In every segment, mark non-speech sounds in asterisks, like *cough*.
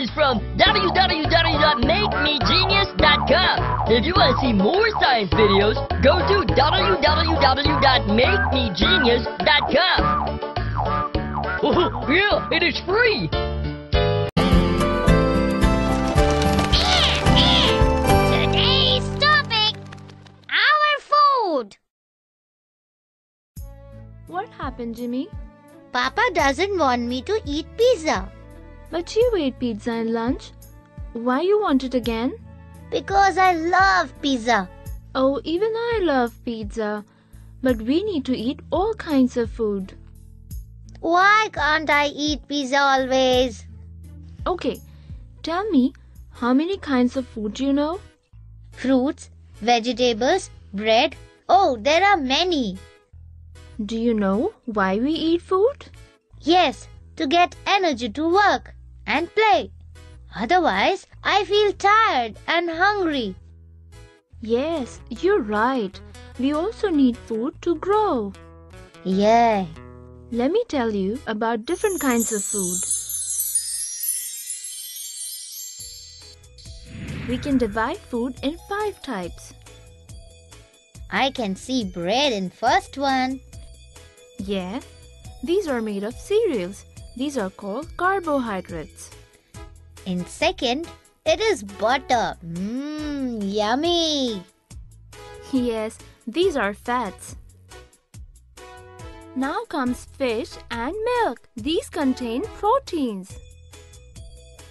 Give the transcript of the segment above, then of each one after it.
is from www.makemegenius.com. If you want to see more science videos, go to www.makemegenius.com. Oh, yeah, it is free. Today's topic our food. What happened, Jimmy? Papa doesn't want me to eat pizza But you ate pizza in lunch. Why you want it again? because I love pizza. Oh, even I love pizza. But we need to eat all kinds of food. Why can't I eat pizza always? Okay, tell me, how many kinds of food do you know? Fruits, vegetables, bread. Oh, there are many. Do you know why we eat food? Yes, to get energy to work and play. Otherwise, I feel tired and hungry. Yes, you're right. We also need food to grow. Yay! Let me tell you about different kinds of food. We can divide food in five types. I can see bread in first one. Yeah, these are made of cereals. These are called carbohydrates. In second, it is butter. Mmm, yummy. Yes, these are fats. Now comes fish and milk. These contain proteins.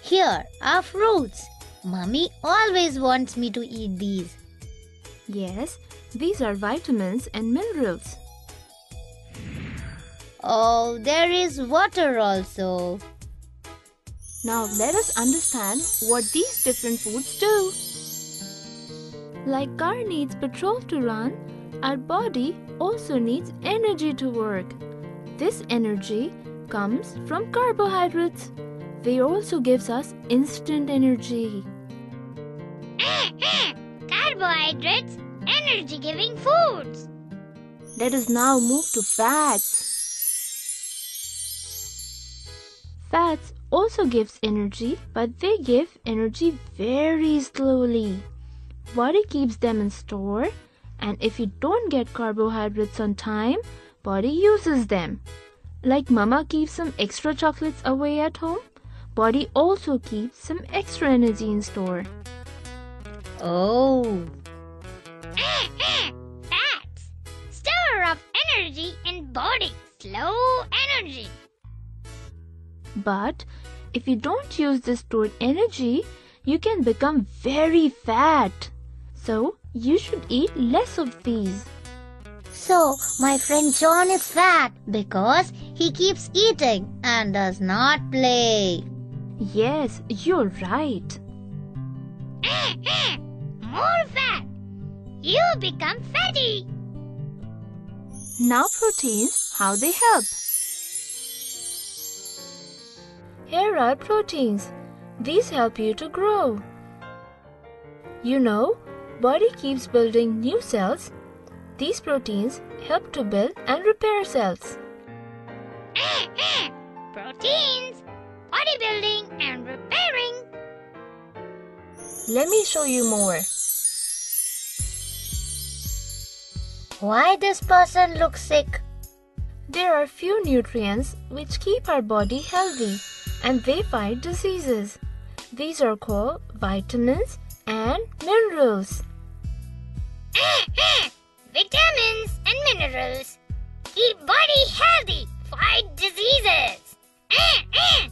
Here are fruits. Mummy always wants me to eat these. Yes, these are vitamins and minerals. Oh, there is water also. Now let us understand what these different foods do. Like car needs petrol to run, our body also needs energy to work. This energy comes from carbohydrates. They also gives us instant energy. *laughs* Carbohydrates, energy giving foods. Let us now move to fats. Fats also gives energy, but they give energy very slowly. Body keeps them in store, and if you don't get carbohydrates on time, body uses them. Like mama keeps some extra chocolates away at home, body also keeps some extra energy in store. Oh. *laughs* Fats. Store of energy in body. Slow energy. But if you don't use this stored energy, you can become very fat. So you should eat less of these. So, my friend John is fat because he keeps eating and does not play. Yes, you're right. *laughs* More fat. You become fatty. Now proteins, how they help. Here are proteins. These help you to grow. You know, body keeps building new cells. These proteins help to build and repair cells. *laughs* Proteins, bodybuilding, and repairing. Let me show you more. Why this person looks sick? There are few nutrients which keep our body healthy and they fight diseases. These are called vitamins and minerals. *laughs* Vitamins and minerals keep body healthy, fight diseases. *laughs*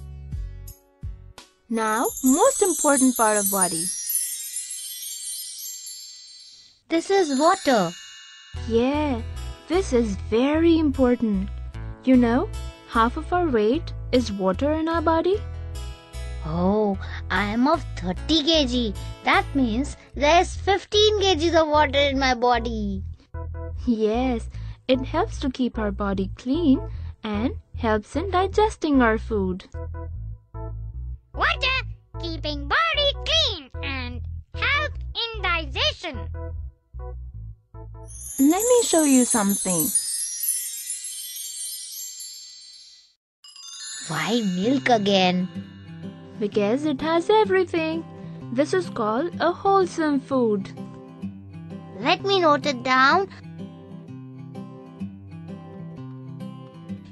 Now, most important part of body. This is water. Yeah, this is very important. You know, half of our weight is water in our body. Oh, I am of 30 kg. That means there's 15 kgs of water in my body. Yes, it helps to keep our body clean and helps in digesting our food. Water keeping body clean and help in digestion. Let me show you something. Why milk again? because it has everything. This is called a wholesome food. Let me note it down.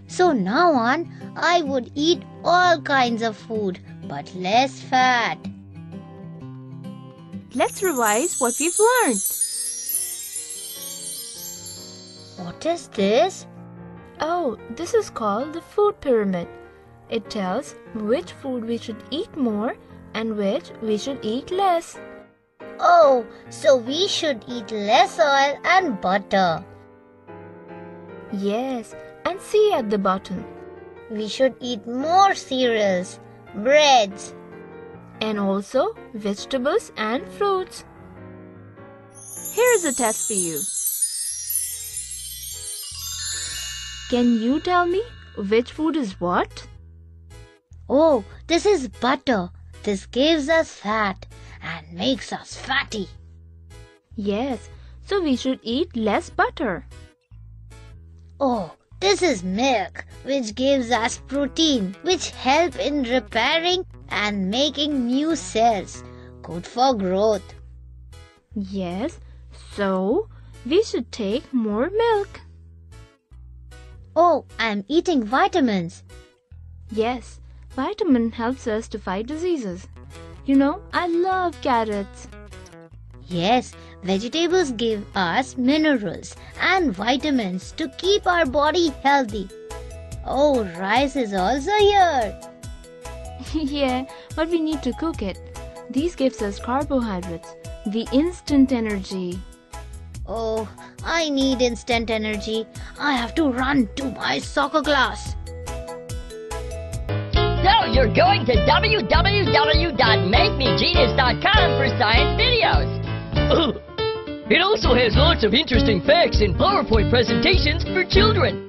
So now on, I would eat all kinds of food, but less fat. Let's revise what we've learned. What is this? Oh, this is called the food pyramid. It tells which food we should eat more and which we should eat less. Oh, so we should eat less oil and butter. Yes, and see at the bottom. We should eat more cereals, breads. And also vegetables and fruits. Here's a test for you. Can you tell me which food is what? Oh, this is butter. This gives us fat and makes us fatty. Yes, so we should eat less butter. Oh, this is milk, which gives us protein, which help in repairing and making new cells. Good for growth. Yes, so we should take more milk. Oh, I'm eating vitamins. Yes, vitamin helps us to fight diseases. You know, I love carrots. Yes, vegetables give us minerals and vitamins to keep our body healthy. Oh, rice is also here. *laughs* yeah, but we need to cook it. These gives us carbohydrates, the instant energy. Oh, I need instant energy. I have to run to my soccer class. So you're going to www.makemegenius.com for science videos. it also has lots of interesting facts and PowerPoint presentations for children.